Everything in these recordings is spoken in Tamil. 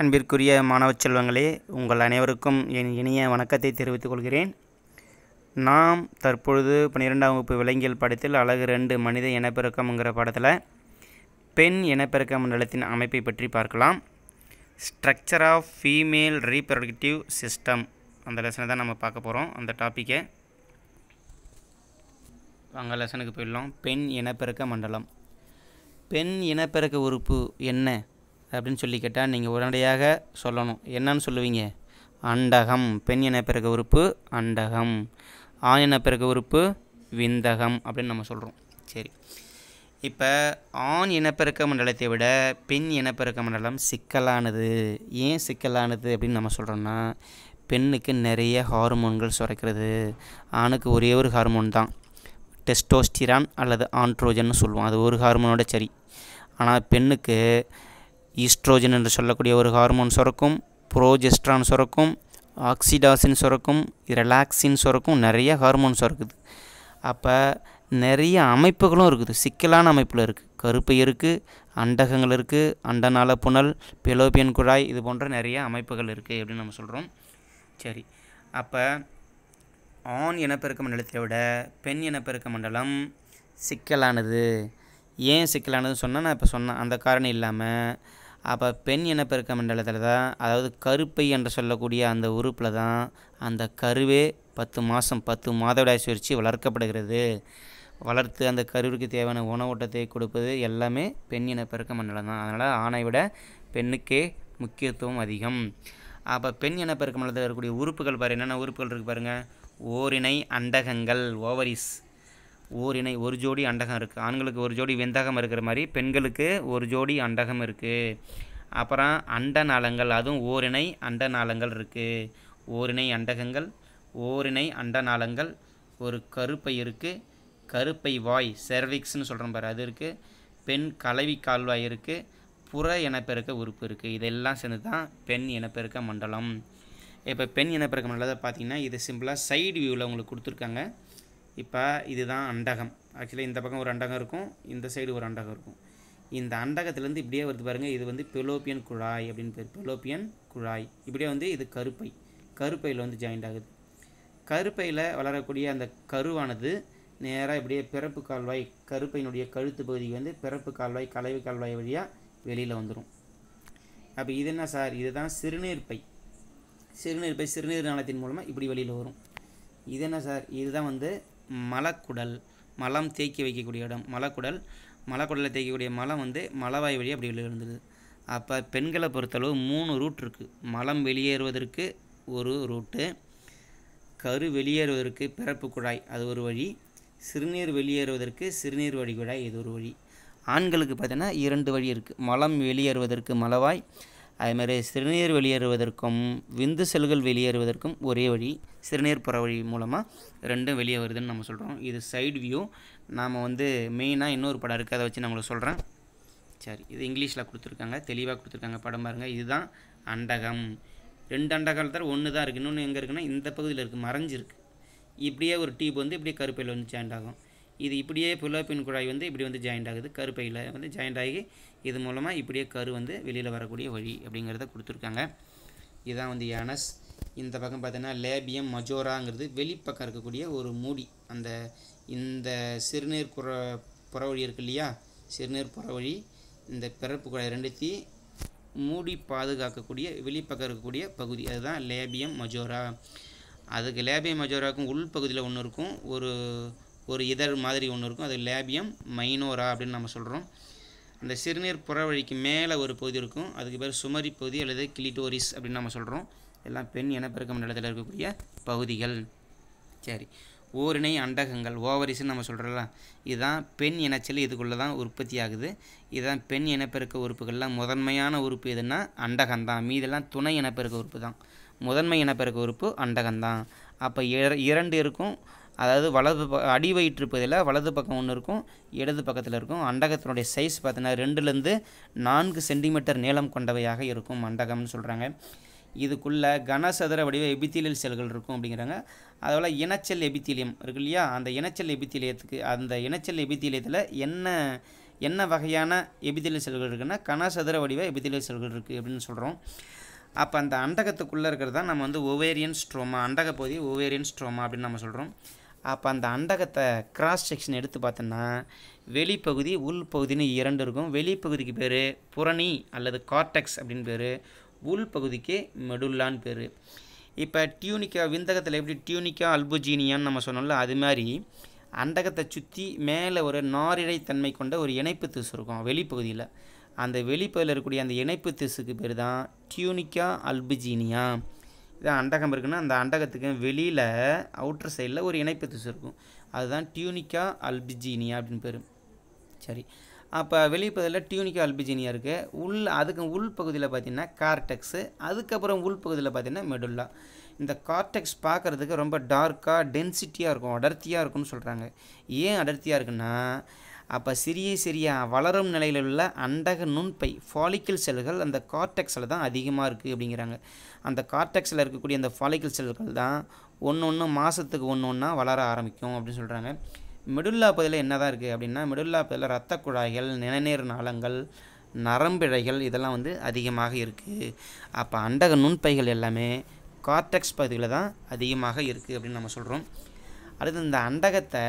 அன்பிற்குரிய மாணவ செல்வங்களே உங்கள் அனைவருக்கும் என் இனிய வணக்கத்தை தெரிவித்துக் கொள்கிறேன். நாம் தற்பொழுது பன்னிரெண்டாம் வகுப்பு விலங்கியல் பாடத்தில் அழகு ரெண்டு மனித இனப்பெருக்கம்ங்கிற பாடத்தில் பெண் இனப்பெருக்க மண்டலத்தின் அமைப்பை பற்றி பார்க்கலாம். Structure of female reproductive system அந்த லெசனை தான் நம்ம பார்க்க போகிறோம் அந்த டாப்பிக்கை வாங்க லெசனுக்கு போயிடலாம். பெண் இனப்பெருக்க மண்டலம். பெண் இனப்பெருக்க உறுப்பு என்ன? அப்படின்னு சொல்லி கேட்டால் நீங்கள் உடனடியாக சொல்லணும். என்னன்னு சொல்லுவீங்க? அண்டகம். பெண் இனப்பெருக்க உறுப்பு அண்டகம். ஆண் இனப்பெருக்க உறுப்பு விந்தகம் அப்படின்னு நம்ம சொல்கிறோம் சரி. இப்போ ஆண் இனப்பெருக்க மண்டலத்தை விட பெண் இனப்பெருக்க மண்டலம் சிக்கலானது. ஏன் சிக்கலானது அப்படின்னு நம்ம சொல்கிறோன்னா பெண்ணுக்கு நிறைய ஹார்மோன்கள் சுரக்கிறது. ஆணுக்கு ஒரே ஒரு ஹார்மோன் தான். டெஸ்டோஸ்டிரான் அல்லது ஆண்ட்ரோஜன்னு சொல்லுவோம். அது ஒரு ஹார்மோனோட சரி. ஆனால் பெண்ணுக்கு ஈஸ்ட்ரோஜன் என்று சொல்லக்கூடிய ஒரு ஹார்மோன் சுரக்கும் ப்ரோஜெஸ்ட்ரான் சுரக்கும் ஆக்சிடாசின் சுரக்கும் ரிலாக்ஸின் சுரக்கும் நிறைய ஹார்மோன் சுரக்குது. அப்போ நிறைய அமைப்புகளும் இருக்குது. சிக்கலான அமைப்பில் இருக்குது கருப்பை இருக்குது அண்டகங்கள் இருக்குது அண்டநாள புனல் பெலோபியன் குழாய் இது போன்ற நிறைய அமைப்புகள் இருக்குது அப்படின்னு நம்ம சொல்கிறோம் சரி. அப்போ ஆண் இனப்பெருக்க மண்டலத்தை விட பெண் இனப்பெருக்க மண்டலம் சிக்கலானது. ஏன் சிக்கலானதுன்னு சொன்னால் நான் இப்போ சொன்னேன் அந்த காரணம் இல்லாமல் அப்போ பெண் இனப்பெருக்க மண்டலத்தில் தான் அதாவது கருப்பை என்று சொல்லக்கூடிய அந்த உறுப்பில் தான் அந்த கருவே பத்து மாதம் பத்து மாதவிடாய் சுழற்சி வளர்க்கப்படுகிறது. வளர்த்து அந்த கருவிற்கு தேவையான உணவூட்டத்தை கொடுப்பது எல்லாமே பெண் இனப்பெருக்க மண்டலம் தான் அதனால் ஆணை விட பெண்ணுக்கே முக்கியத்துவம் அதிகம். அப்போ பெண் இனப்பெருக்க மண்டலத்தில் இருக்கக்கூடிய உறுப்புகள் பாரு என்னென்ன உறுப்புகள் இருக்குது பாருங்கள் ஓரிணை அண்டகங்கள் ஓவரிஸ். ஓரிணை ஒரு ஜோடி அண்டகம் இருக்குது ஆண்களுக்கு ஒரு ஜோடி வெந்தகம் இருக்கிற மாதிரி பெண்களுக்கு ஒரு ஜோடி அண்டகம் இருக்குது அப்புறம் அண்ட நாளங்கள் அதுவும் ஓரிணை அண்ட நாளங்கள் இருக்குது ஓரிணை அண்டகங்கள் ஓரிணை அண்ட நாளங்கள் ஒரு கருப்பை இருக்குது கருப்பை வாய் செர்விக்ஸ்னு சொல்கிறோம் பாரு அது இருக்குது பெண் கலவி கால்வாய் இருக்குது புற இனப்பெருக்க உறுப்பு இருக்குது இதெல்லாம் சேர்ந்து தான் பெண் இனப்பெருக்க மண்டலம். இப்போ பெண் இனப்பெருக்க மண்டலத்தை பார்த்தீங்கன்னா இது சிம்பிளாக சைடு வியூவில் உங்களுக்கு கொடுத்துருக்காங்க. இப்போ இதுதான் அண்டகம். ஆக்சுவலாக இந்த பக்கம் ஒரு அண்டகம் இருக்கும் இந்த சைடு ஒரு அண்டகம் இருக்கும். இந்த அண்டகத்துலேருந்து இப்படியே வருது பாருங்கள் இது வந்து பெலோப்பியன் குழாய் அப்படின்னு பேர். பெலோப்பியன் குழாய். இப்படியே வந்து இது கருப்பை. கருப்பையில் வந்து ஜாயிண்ட் ஆகுது. கருப்பையில் வளரக்கூடிய அந்த கருவானது நேராக இப்படியே பிறப்பு கால்வாய் கருப்பையினுடைய கழுத்து பகுதிக்கு வந்து பிறப்பு கால்வாய் கலவை கால்வாய் வழியாக வெளியில் வந்துடும் அப்போ இது என்ன சார்? இதுதான் சிறுநீர் பை. சிறுநீர் பை சிறுநீர் நாளத்தின் மூலமாக இப்படி வெளியில் வரும். இது என்ன சார்? இதுதான் வந்து மலக்குடல் மலம் தேக்கி வைக்கக்கூடிய இடம். மலக்குடல் மலக்குடலில் தேய்க்கக்கூடிய மலம் வந்து மலவாய் வழியாக அப்படி வெளியே அப்போ பெண்களை பொறுத்தளவு மூணு ரூட் இருக்குது மலம் வெளியேறுவதற்கு ஒரு ரூட்டு கரு வெளியேறுவதற்கு பிறப்பு குழாய் அது ஒரு வழி. சிறுநீர் வெளியேறுவதற்கு சிறுநீர் வழி குழாய் இது ஒரு வழி. ஆண்களுக்கு பார்த்தீங்கன்னா இரண்டு வழி இருக்குது மலம் வெளியேறுவதற்கு மலவாய் அதுமாதிரி சிறுநீர் வெளியேறுவதற்கும் விந்து செல்கள் வெளியேறுவதற்கும் ஒரே வழி சிறுநீர் புற வழி மூலமாக ரெண்டும் வெளியே வருதுன்னு நம்ம சொல்கிறோம் இது சைடு வியூ நாம் வந்து மெயினாக இன்னொரு படம் இருக்குது அதை வச்சு நான் உங்களுக்கு சொல்கிறேன் சரி இது இங்கிலீஷில் கொடுத்துருக்காங்க. தெளிவாக கொடுத்துருக்காங்க படம் பாருங்கள் இதுதான் அண்டகம். ரெண்டு அண்டகாலத்தில் ஒன்று தான் இருக்குது இன்னொன்று எங்கே இருக்குன்னா இந்த பகுதியில் இருக்குது மறைஞ்சிருக்கு. இப்படியே ஒரு டியூப் வந்து இப்படியே கருப்பையில் வந்து சேண்ட் ஆகும். இது இப்படியே புலோப்பின் குழாய் வந்து இப்படி வந்து ஜாயிண்ட் ஆகுது. கருப்பையில் வந்து ஜாயிண்ட் ஆகி இது மூலமாக இப்படியே கரு வந்து வெளியில் வரக்கூடிய வழி அப்படிங்கிறத கொடுத்துருக்காங்க. இதுதான் வந்து யானஸ். இந்த பக்கம் பார்த்தீங்கன்னா லேபியம் மஜோராங்கிறது வெளிப்பக்கம் இருக்கக்கூடிய ஒரு மூடி. அந்த இந்த சிறுநீர் புற புறவழி இருக்கு இல்லையா? சிறுநீர் புறவழி இந்த பிறப்பு குழாய் ரெண்டுத்தையும் மூடி பாதுகாக்கக்கூடிய வெளிப்பக்கம் இருக்கக்கூடிய பகுதி. அதுதான் லேபியம் மஜோரா. அதுக்கு லேபியம் மஜோராவுக்கும் உள்பகுதியில் ஒன்று இருக்கும். ஒரு ஒரு இதழ் மாதிரி ஒன்று இருக்கும். அது லேபியம் மைனோரா அப்படின்னு நம்ம சொல்கிறோம் அந்த சிறுநீர் புறவழிக்கு மேலே ஒரு பகுதி இருக்கும். அதுக்கு பேர் சுமரி பகுதி அல்லது கிளிட்டோரிஸ் அப்படின்னு நம்ம சொல்கிறோம் எல்லாம் பெண் இனப்பெருக்கம் நிலத்தில் இருக்கக்கூடிய பகுதிகள். சரி. ஓரிணை அண்டகங்கள் ஓவரிஸ்ன்னு நம்ம சொல்கிறோம்ல இதுதான் பெண் இனச்சல் இதுக்குள்ளே தான் உற்பத்தி ஆகுது. இதுதான் பெண் இனப்பெருக்க உறுப்புகள்லாம் முதன்மையான உறுப்பு எதுன்னா அண்டகம்தான். மீதெல்லாம் துணை இனப்பெருக்க உறுப்பு தான். முதன்மை இனப்பெருக்க உறுப்பு அண்டகம்தான். அப்போ இரண்டு இருக்கும். அதாவது வலது ப அடி வயிற்று பகுதியில் வலது பக்கம் ஒன்று இருக்கும் இடது பக்கத்தில் இருக்கும். அண்டகத்தினுடைய சைஸ் பார்த்தீங்கன்னா ரெண்டுலேருந்து நான்கு சென்டிமீட்டர் நீளம் கொண்டவையாக இருக்கும் அண்டகம்னு சொல்கிறாங்க இதுக்குள்ளே கனசதுர வடிவ எபித்தீலியல் செல்கள் இருக்கும் அப்படிங்கிறாங்க. அதோல் இனச்சல் எபித்தீலியம் இருக்கு இல்லையா? அந்த இனச்சல் எபித்தீலியத்துக்கு அந்த இனச்சல் எபித்தீலியத்தில் என்ன என்ன வகையான எபிதிலிய செல்கள் இருக்குன்னா கனசதுர வடிவ எபிதிலிய செல்கள் இருக்குது அப்படின்னு சொல்கிறோம் அப்போ அந்த அண்டகத்துக்குள்ளே இருக்கிறது தான் நம்ம வந்து ஒவேரியன் ஸ்ட்ரோமா அண்டக பகுதி ஒவேரியன் ஸ்ட்ரோமா அப்படின்னு நம்ம சொல்கிறோம் அப்போ அந்த அண்டகத்தை கிராஸ் செக்ஷன் எடுத்து பார்த்தோன்னா வெளிப்பகுதி உள்பகுதின்னு இரண்டு இருக்கும். வெளிப்பகுதிக்கு பேர் புரணி அல்லது கார்டெக்ஸ் அப்படின்னு பேர். உள்பகுதிக்கு மெடுல்லான்னு பேர். இப்போ டியூனிக்கா விந்தகத்தில் எப்படி டியூனிக்கா அல்புஜீனியான்னு நம்ம சொன்னோம்ல அது மாதிரி அண்டகத்தை சுற்றி மேலே ஒரு நாரிழை தன்மை கொண்ட ஒரு இணைப்பு திசு இருக்கும் வெளிப்பகுதியில். அந்த வெளிப்பகுதியில் இருக்கக்கூடிய அந்த இணைப்பு திசுக்கு பேர் தான் டியூனிக்கா அல்புஜீனியா இதான் அண்டகம் இருக்குன்னா அந்த அண்டகத்துக்கு வெளியில் அவுட்டர் சைடில் ஒரு இணைப்பு திசு இருக்கும். அதுதான் டியூனிக்கா அல்பிஜீனியா அப்படின்னு பேர். சரி. அப்போ வெளிப்பகுதியில் டியூனிக்கா அல்பிஜீனியா இருக்குது உள் அதுக்கு உள் பகுதியில் பார்த்தீங்கன்னா கார்டெக்ஸு அதுக்கப்புறம் உள் பகுதியில் பார்த்தீங்கன்னா மெடுல்லா இந்த கார்டெக்ஸ் பார்க்குறதுக்கு ரொம்ப டார்க்காக டென்சிட்டியாக இருக்கும் அடர்த்தியாக இருக்கும்னு சொல்கிறாங்க ஏன் அடர்த்தியாக இருக்குன்னா அப்போ சிறிய சிறிய வளரும் நிலையில் உள்ள அண்டக நுண்பை ஃபாலிக்கல் செல்கள் அந்த கார்டெக்ஸில் தான் அதிகமாக இருக்குது அப்படிங்கிறாங்க. அந்த கார்டெக்ஸில் இருக்கக்கூடிய அந்த ஃபாலிக்கல் செல்கள் தான் ஒன்று ஒன்று மாதத்துக்கு ஒன்று ஒன்றா வளர ஆரம்பிக்கும் அப்படின்னு சொல்கிறாங்க மிடுல்லா பகுதியில் என்ன தான் இருக்குது அப்படின்னா மிடுல்லா பகுதியில் ரத்த குழாய்கள் நிணநீர் நாளங்கள் நரம்பிழைகள் இதெல்லாம் வந்து அதிகமாக இருக்குது அப்போ அண்டக நுண்பைகள் எல்லாமே கார்டெக்ஸ் பகுதியில் தான் அதிகமாக இருக்குது அப்படின்னு நம்ம சொல்கிறோம் அடுத்து இந்த அண்டகத்தை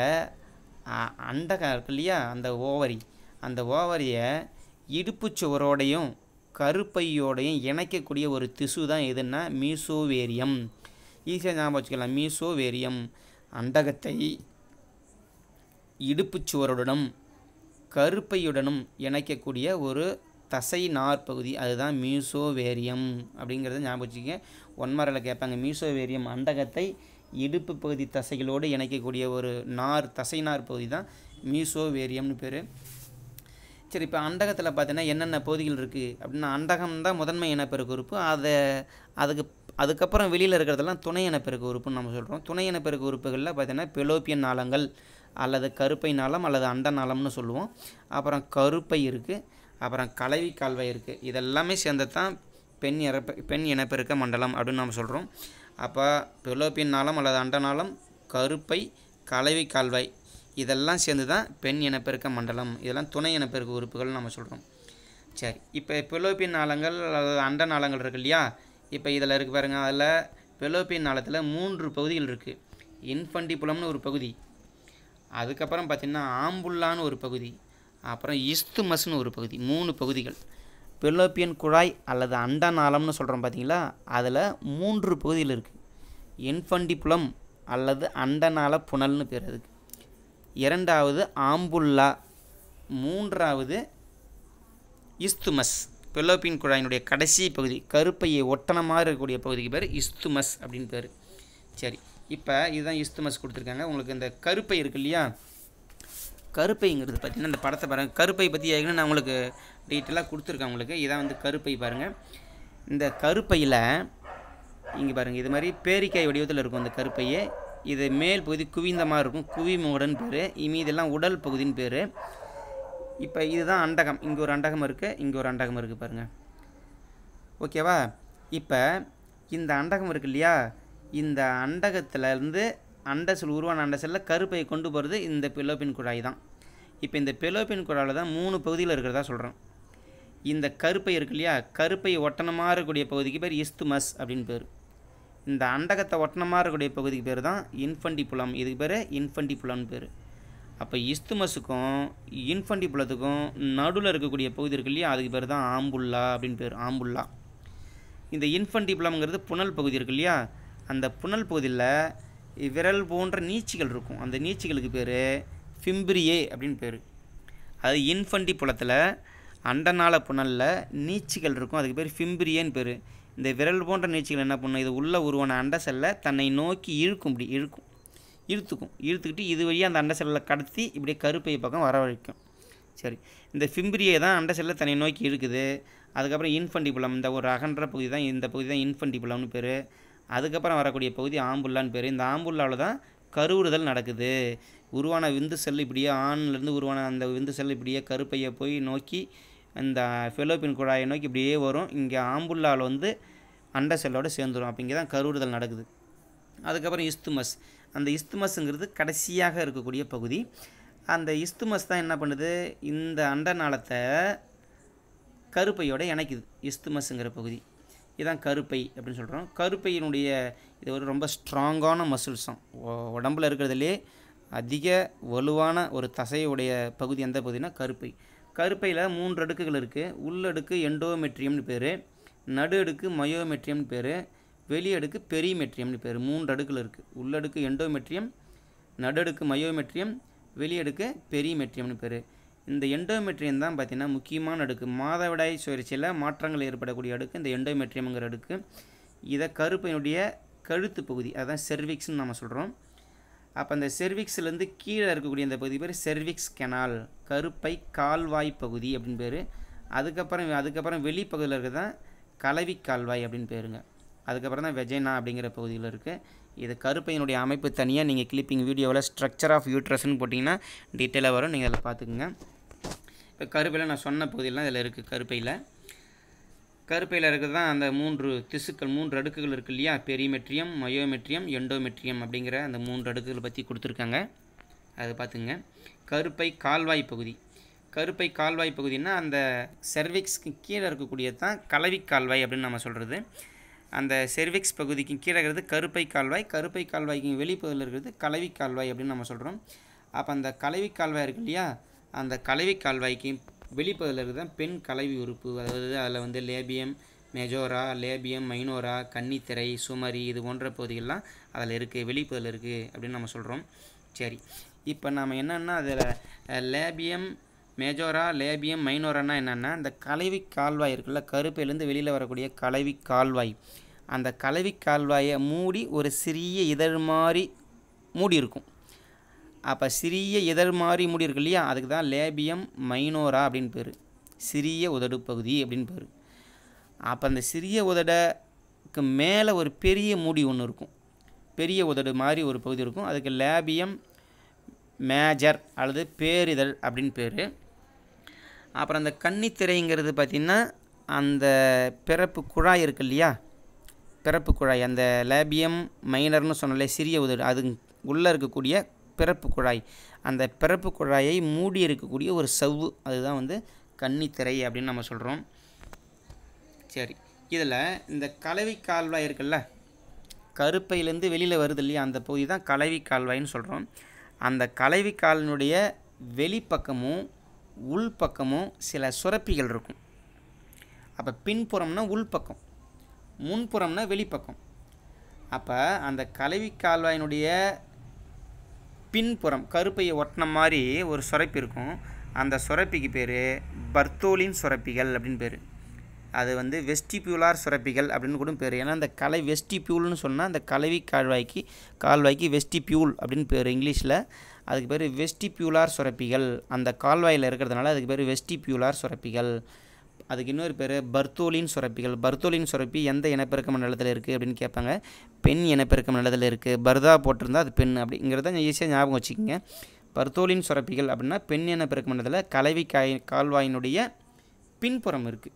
அண்டகம் இருக்கு இல்லையா? அந்த ஓவரி. அந்த ஓவரியை இடுப்புச் சுவரோடையும் கருப்பையோடையும் இணைக்கக்கூடிய ஒரு திசு தான் எதுன்னா மீசோவேரியம். ஈஸியாக ஞாபகம் வச்சுக்கலாம். மீசோவேரியம். அண்டகத்தை இடுப்புச் சுவருடனும் கருப்பையுடனும் இணைக்கக்கூடிய ஒரு தசை நார் பகுதி. அதுதான் மீசோவேரியம். அப்படிங்கிறத ஞாபகம் வச்சுக்க ஒன்மரில் கேட்பாங்க. மீசோவேரியம் அண்டகத்தை இடுப்பு பகுதி தசைகளோடு இணைக்கக்கூடிய ஒரு நார் தசை நார் பகுதி தான் மியூசோவேரியம்னு பேர். சரி இப்போ அண்டகத்தில் பார்த்தீங்கன்னா என்னென்ன பகுதிகள் இருக்குது அப்படின்னா அண்டகம் தான் முதன்மை இனப்பெருக்க உறுப்பு அதை அதுக்கு அதுக்கப்புறம் வெளியில் இருக்கிறதெல்லாம் துணை இனப்பெருக்க உறுப்புன்னு நம்ம சொல்கிறோம் துணை இனப்பெருக்க உறுப்புகளில் பார்த்தீங்கன்னா பெலோப்பியன் நாளங்கள் அல்லது கருப்பை நாளம் அல்லது அண்ட நாளம்னு சொல்லுவோம். அப்புறம் கருப்பை இருக்குது அப்புறம் கலவி கால்வாய் இருக்குது இதெல்லாமே சேர்ந்து தான் பெண் இறப்ப பெண் இனப்பெருக்க மண்டலம் அப்படின்னு நம்ம சொல்கிறோம் அப்போ பெலோப்பியன் நாளம் அல்லது அண்ட நாளம் கருப்பை கலவி கால்வாய் இதெல்லாம் சேர்ந்து தான் பெண் இனப்பெருக்க மண்டலம். இதெல்லாம் துணை இனப்பெருக்க உறுப்புகள் நம்ம சொல்கிறோம் சரி இப்போ பெலோப்பியன் நாளங்கள் அல்லது அண்ட நாளங்கள் இருக்கு இல்லையா? இப்போ இதில் இருக்கு பாருங்கள் அதில் பெலோப்பியன் நாளத்தில் மூன்று பகுதிகள் இருக்குது இன்ஃபண்டிபுலம்னு ஒரு பகுதி அதுக்கப்புறம் பார்த்திங்கன்னா ஆம்புல்லான்னு ஒரு பகுதி அப்புறம் இஸ்துமஸ்னு ஒரு பகுதி மூணு பகுதிகள். பெலோப்பியன் குழாய் அல்லது அண்டநாளம்னு சொல்கிறோம் பார்த்தீங்களா அதில் மூன்று பகுதியில் இருக்குது இன்ஃபண்டிபுலம் அல்லது அண்டநாள புனல்னு பேர் அதுக்கு. இரண்டாவது ஆம்புல்லா மூன்றாவது இஸ்துமஸ் பெலோப்பியன் குழாயினுடைய கடைசி பகுதி கருப்பையை ஒட்டணமாக இருக்கக்கூடிய பகுதிக்கு பேர் இஸ்துமஸ் அப்படின்னு பேர். சரி இப்போ இதுதான் இஸ்துமஸ் கொடுத்துருக்காங்க. உங்களுக்கு இந்த கருப்பை இருக்கு இல்லையா? கருப்பைங்கிறது பார்த்தீங்கன்னா இந்த படத்தை பாருங்கள் கருப்பை பற்றி ஏற்கனவே நான் உங்களுக்கு டீட்டெயிலாக கொடுத்துருக்கேன் உங்களுக்கு. இதான் வந்து கருப்பை பாருங்கள் இந்த கருப்பையில் இங்கே பாருங்கள் இது மாதிரி பேரிக்காய் வடிவத்தில் இருக்கும் இந்த கருப்பையே. இது மேல் பகுதி குவிந்தமாக இருக்கும். குவிமுகடன் பேர். மீதெல்லாம் உடல் பகுதின்னு பேர். இப்போ இதுதான் அண்டகம். இங்கே ஒரு அண்டகம் இருக்குது இங்கே ஒரு அண்டகம் இருக்குது பாருங்கள் ஓகேவா இப்போ இந்த அண்டகம் இருக்கு இல்லையா? இந்த அண்டகத்துலேருந்து அண்ட செல் உருவான அண்ட செல்லில் கருப்பையை கொண்டு போகிறது இந்த பெலோப்பின் குழாய் தான். இப்போ இந்த பெலோப்பின் குழாயில் தான் மூணு பகுதியில் இருக்கிறதா சொல்கிறோம் இந்த கருப்பை இருக்கு இல்லையா? கருப்பை ஒட்டனமாக இருக்கக்கூடிய பகுதிக்கு பேர் இஸ்துமஸ் அப்படின்னு பேர். இந்த அண்டகத்தை ஒட்டணமாக இருக்கக்கூடிய பகுதிக்கு பேர் தான் இன்ஃபண்டி புலம் இதுக்கு பேர் இன்ஃபண்டி புலம்னு பேர். அப்போ இஸ்துமஸுக்கும் இன்ஃபண்டி புலத்துக்கும் நடுவில் இருக்கக்கூடிய பகுதி இருக்கு இல்லையா? அதுக்கு பேர் தான் ஆம்புல்லா அப்படின்னு பேர். ஆம்புல்லா. இந்த இன்ஃபண்டி புலம்ங்கிறது புனல் பகுதி இருக்கு இல்லையா? அந்த புனல் பகுதியில் விரல் போன்ற நீச்சிகள் இருக்கும். அந்த நீச்சிகளுக்கு பேர் ஃபிம்பிரியே அப்படின்னு பேர். அது இன்ஃபண்டி புலத்தில் அண்டநாள புனலில் நீச்சிகள் இருக்கும். அதுக்கு பேர் ஃபிம்பிரியேன்னு பேர். இந்த விரல் போன்ற நீச்சிகள் என்ன பண்ணும்? இது உள்ளே உருவான அண்ட செல்லை தன்னை நோக்கி இழுக்கும் இப்படி இழுக்கும் இழுத்துக்கும். இழுத்துக்கிட்டு இது வழியாக அந்த அண்ட செல்லை கடத்தி இப்படியே கருப்பை பக்கம் வர வைக்கும் சரி. இந்த ஃபிம்பிரியை தான் அண்ட செல்லை தன்னை நோக்கி இழுக்குது. அதுக்கப்புறம் இன்ஃபண்டிபுலம் இந்த ஒரு அகன்ற பகுதி தான் இந்த பகுதி தான் இன்ஃபண்டிபுலம்னு பேர். அதுக்கப்புறம் வரக்கூடிய பகுதி ஆம்புல்லான்னு பேர். இந்த ஆம்புல்லாவில் தான் கருவுறுதல் நடக்குது. உருவான விந்து செல் இப்படியே ஆண்லேருந்து உருவான அந்த விந்து செல் இப்படியே கருப்பையை போய் நோக்கி இந்த ஃபெலோப்பின் குழாயை நோக்கி இப்படியே வரும். இங்கே ஆம்புல்லாவில் வந்து அண்ட செல்லோடு சேர்ந்துடும் அப்போ இங்கே தான் கருவுறுதல் நடக்குது. அதுக்கப்புறம் இஸ்துமஸ். அந்த இஸ்துமஸ்ங்கிறது கடைசியாக இருக்கக்கூடிய பகுதி. அந்த இஸ்துமஸ் தான் என்ன பண்ணுது? இந்த அண்ட நாளத்தை கருப்பையோடு இணைக்குது. இஸ்துமஸ்ங்கிற பகுதி. இதுதான் கருப்பை அப்படின்னு சொல்கிறோம். கருப்பையினுடைய இது ஒரு ரொம்ப ஸ்ட்ராங்கான மசில்ஸாம் உடம்புல இருக்கிறதுலே அதிக வலுவான ஒரு தசையுடைய பகுதி எந்த பகுதினா கருப்பை. கருப்பையில் மூன்று அடுக்குகள் இருக்குது உள்ளடுக்கு எண்டோமெட்ரியம்னு பேர். நடு அடுக்கு மயோமெட்ரியம்னு பேர். வெளியடுக்கு பெரிமெட்ரியம்னு பேர். மூன்று அடுக்கில் இருக்குது உள்ளடுக்கு எண்டோமெட்ரியம் நடுடுக்கு மயோமெட்ரியம் வெளியடுக்கு பெரிமெட்ரியம்னு பேர். இந்த எண்டோமெட்ரியம் தான் பார்த்திங்கன்னா முக்கியமான அடுக்கு. மாதவிடாய் சுழற்சியில் மாற்றங்கள் ஏற்படக்கூடிய அடுக்கு. இந்த எண்டோமெட்ரியம்ங்கிற அடுக்கு. இதை கருப்பையினுடைய கழுத்து பகுதி அதான் செர்விக்ஸ்னு நம்ம சொல்கிறோம் அப்போ அந்த செர்விக்ஸ்லேருந்து கீழே இருக்கக்கூடிய அந்த பகுதி பேர் செர்விக்ஸ் கெனால். கருப்பை கால்வாய் பகுதி அப்படின்னு பேர். அதுக்கப்புறம் அதுக்கப்புறம் வெளிப்பகுதியில் இருக்கிறது தான் கலவி கால்வாய் அப்படின்னு பேருங்க. அதுக்கப்புறம் தான் வெஜைனா அப்படிங்கிற பகுதியில் இருக்குது இது கருப்பையினுடைய அமைப்பு தனியாக நீங்கள் கிளிப்பிங் வீடியோவில் ஸ்ட்ரக்சர் ஆஃப் யூட்ரஸ்ன்னு போட்டிங்கன்னா டீட்டெயிலாக வரும். நீங்கள் அதில் பார்த்துக்குங்க. இப்போ கருப்பையில் நான் சொன்ன பகுதியெல்லாம் இதில் இருக்குது கருப்பையில். கருப்பையில் இருக்கிறது தான் அந்த மூன்று திசுக்கள் மூன்று அடுக்குகள் இருக்கு இல்லையா? பெரிமெட்ரியம் மயோமெட்ரியம் எண்டோமெட்ரியம் அப்படிங்கிற அந்த மூன்று அடுக்குகளை பற்றி கொடுத்துருக்காங்க. அது பார்த்துங்க கருப்பை கால்வாய் பகுதி. கருப்பை கால்வாய் பகுதினா அந்த செர்விக்ஸ்க்கு கீழே இருக்கக்கூடியது தான் கலவி கால்வாய் அப்படின்னு நம்ம சொல்கிறது அந்த செர்விக்ஸ் பகுதிக்கு கீழே இருக்கிறது கருப்பை கால்வாய். கருப்பை கால்வாய்க்கு வெளிப்பகுதியில் இருக்கிறது கலவி கால்வாய் அப்படின்னு நம்ம சொல்கிறோம் அப்போ அந்த கலவி கால்வாய் இருக்கு இல்லையா? அந்த கலவி கால்வாய்க்கு வெளிப்பகுதியில் இருக்கிறது தான் பெண் கலவி உறுப்பு. அதாவது அதில் வந்து லேபியம் மெஜோரா லேபியம் மைனோரா கன்னித்திரை சுமரி இது போன்ற பகுதிகள்லாம் அதில் இருக்குது வெளிப்பகுதியில் இருக்குது அப்படின்னு நம்ம சொல்கிறோம் சரி. இப்போ நாம் என்னென்னா அதில் லேபியம் மேஜோரா லேபியம் மைனோரானா என்னென்னா இந்த கலவி கால்வாய் இருக்குல்ல கருப்பையிலேருந்து வெளியில் வரக்கூடிய கலவி கால்வாய். அந்த கலவி கால்வாயை மூடி ஒரு சிறிய இதழ் மாதிரி மூடி இருக்கும் அப்போ சிறிய இதழ் மாதிரி முடி இருக்கு இல்லையா? அதுக்கு தான் லேபியம் மைனோரா அப்படின்னு பேர். சிறிய உதடு பகுதி அப்படின்னு பேர். அப்போ அந்த சிறிய உதடக்கு மேலே ஒரு பெரிய மூடி ஒன்று இருக்கும். பெரிய உதடு மாதிரி ஒரு பகுதி இருக்கும். அதுக்கு லேபியம் மேஜர் அல்லது பேரிதழ் அப்படின்னு பேர். அப்புறம் அந்த கன்னித்திரைங்கிறது பார்த்திங்கன்னா அந்த பிறப்பு குழாய் இருக்கு இல்லையா? பிறப்பு குழாய். அந்த லேபியம் மைனர்னு சொன்னாலே சிறிய உதடு. அது உள்ளே இருக்கக்கூடிய பிறப்பு குழாய். அந்த பிறப்பு குழாயை மூடி இருக்கக்கூடிய ஒரு சவ்வு. அதுதான் வந்து கன்னித்திரை அப்படின்னு நம்ம சொல்கிறோம் சரி. இதில் இந்த கலவி கால்வாய் இருக்குல்ல கருப்பையிலேருந்து வெளியில் வருது இல்லையா அந்த பகுதி தான் கலவி கால்வாய்னு சொல்கிறோம் அந்த கலவி காலினுடைய வெளிப்பக்கமும் உள்பக்கமும் சில சுரப்பிகள் இருக்கும். அப்போ பின்புறம்னா உள்பக்கம் முன்புறம்னா வெளிப்பக்கம். அப்போ அந்த கலவி கால்வாயினுடைய பின்புறம் கருப்பையை ஒட்டின மாதிரி ஒரு சுரப்பி இருக்கும். அந்த சுரப்பிக்கு பேர் பர்த்தோலின் சுரப்பிகள் அப்படின்னு பேர். அது வந்து வெஸ்டிபியூலார் சுரப்பிகள் அப்படின்னு கூட பேர். ஏன்னா அந்த கலை வெஸ்டிபியூல்னு சொன்னால் அந்த கலவி கால்வாய்க்கு கால்வாய்க்கு வெஸ்டிபியூல் அப்படின்னு பேர் இங்கிலீஷில். அதுக்கு பேர் வெஸ்டிபியூலார் சுரப்பிகள். அந்த கால்வாயில் இருக்கிறதுனால அதுக்கு பேர் வெஸ்டிபியூலார் சுரப்பிகள். அதுக்கு இன்னொரு பேர் பர்த்தோலின் சுரப்பிகள். பர்த்தோலின் சுரப்பி எந்த இனப்பெருக்க மண்டலத்தில் இருக்குது அப்படின்னு கேட்பாங்க. பெண் இனப்பெருக்க மண்டலத்தில் இருக்குது பர்தா போட்டிருந்தா அது பெண் அப்படிங்கிறத ஈஸியாக ஞாபகம் வச்சுக்கோங்க. பர்தோலின் சுரப்பிகள் அப்படின்னா பெண் இனப்பெருக்க மண்டலத்தில் கலவி காய் கால்வாயினுடைய பின்புறம் இருக்குது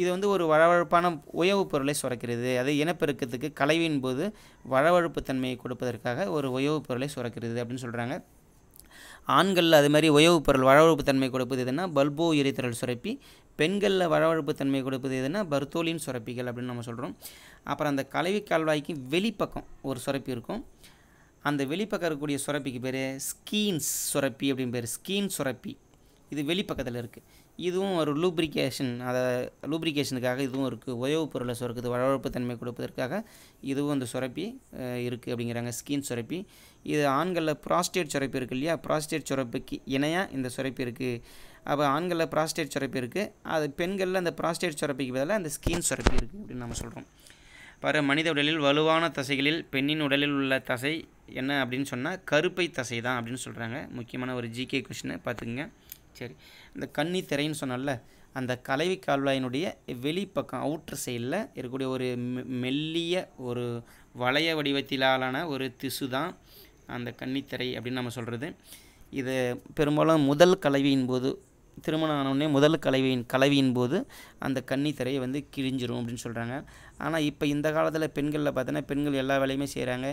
இது வந்து ஒரு வழவழப்பான உயவு பொருளை சுரக்கிறது. அது இனப்பெருக்கத்துக்கு கலவியின் போது வழவழுப்பு தன்மையை கொடுப்பதற்காக ஒரு உயவு பொருளை சுரக்கிறது அப்படின்னு சொல்கிறாங்க ஆண்களில் அது மாதிரி உயவு பொருள் வழவழுப்பு தன்மை கொடுப்பது எதுனா பல்போ எரித்திரல் சுரப்பி. பெண்களில் வழவழுப்பு தன்மை கொடுப்பது எதுனா பர்தோலின் சுரப்பிகள் அப்படின்னு நம்ம சொல்கிறோம் அப்புறம் அந்த கலவி கால்வாய்க்கு வெளிப்பக்கம் ஒரு சுரப்பி இருக்கும். அந்த வெளிப்பக்கம் இருக்கக்கூடிய சுரப்பிக்கு பேர் ஸ்கீன்ஸ் சுரப்பி அப்படின்னு பேர். ஸ்கீன் சுரப்பி. இது வெளிப்பக்கத்தில் இருக்குது இதுவும் ஒரு லூப்ரிகேஷன் அதை லூப்ரிகேஷனுக்காக இதுவும் இருக்குது உயவு பொருளை சுரக்குது வளவழப்பு தன்மை கொடுப்பதற்காக இதுவும் அந்த சுரப்பி இருக்குது அப்படிங்கிறாங்க. ஸ்கின் சுரப்பி. இது ஆண்களில் ப்ராஸ்டேட் சுரப்பி இருக்குது இல்லையா? ப்ராஸ்டேட் சுரப்புக்கு இணையாக இந்த சுரப்பி இருக்குது அப்போ ஆண்களில் ப்ராஸ்டேட் சுரப்பி இருக்குது அது பெண்களில் அந்த ப்ராஸ்டேட் சுரப்பிக்கு பதிலாக அந்த ஸ்கின் சுரப்பி இருக்குது அப்படின்னு நம்ம சொல்கிறோம் பாரு மனித உடலில் வலுவான தசைகளில் பெண்ணின் உடலில் உள்ள தசை என்ன அப்படின்னு சொன்னால் கருப்பை தசை தான் அப்படின்னு சொல்கிறாங்க முக்கியமான ஒரு ஜிகே கொஷினை பார்த்துக்குங்க சரி. இந்த கன்னி திரைன்னு சொன்னல அந்த கலவி கால்வாயினுடைய வெளிப்பக்கம் அவுட்ரு சைடில் இருக்கக்கூடிய ஒரு மெல்லிய ஒரு வளைய வடிவத்திலான ஒரு திசு தான் அந்த கன்னித்திரை அப்படின்னு நம்ம சொல்கிறது இது பெரும்பாலும் முதல் கலவியின் போது திருமணம் ஆனவுடனே முதல் கலவியின் கலவியின் போது அந்த கன்னித்திரையை வந்து கிழிஞ்சிரும் அப்படின்னு சொல்கிறாங்க ஆனால் இப்போ இந்த காலத்தில் பெண்களில் பார்த்தோன்னா பெண்கள் எல்லா வேலையுமே செய்கிறாங்க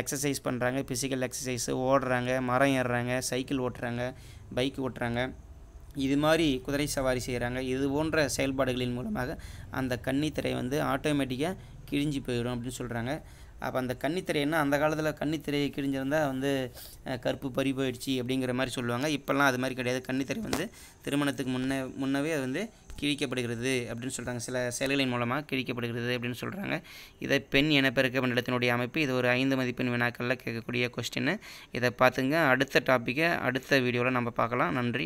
எக்ஸசைஸ் பண்ணுறாங்க ஃபிசிக்கல் எக்ஸசைஸு ஓடுறாங்க மரம் ஏறுறாங்க சைக்கிள் ஓட்டுறாங்க. பைக் ஓட்டுறாங்க. இது மாதிரி குதிரை சவாரி செய்கிறாங்க இது போன்ற செயல்பாடுகளின் மூலமாக அந்த கன்னித்திரை வந்து ஆட்டோமேட்டிக்காக கிழிஞ்சு போயிடும் அப்படின்னு சொல்கிறாங்க அப்போ அந்த கன்னித்திரை என்ன? அந்த காலத்தில் கன்னித்திரையை கிழிஞ்சிருந்தால் வந்து கருப்பு பறி போயிடுச்சு அப்படிங்கிற மாதிரி சொல்லுவாங்க. இப்போல்லாம் அது மாதிரி கிடையாது. கன்னித்திரை வந்து திருமணத்துக்கு முன்னே முன்னவே அது வந்து கிழிக்கப்படுகிறது அப்படின்னு சொல்கிறாங்க சில செயல்களின் மூலமாக கிழிக்கப்படுகிறது அப்படின்னு சொல்கிறாங்க இதை பெண் இனப்பெருக்க மண்டலத்தினுடைய அமைப்பு இது ஒரு ஐந்து மதிப்பெண் வினாக்களில் கேட்கக்கூடிய கொஸ்டின்னு இதை பார்த்துங்க. அடுத்த டாப்பிக்கை அடுத்த வீடியோவில் நம்ம பார்க்கலாம். நன்றி.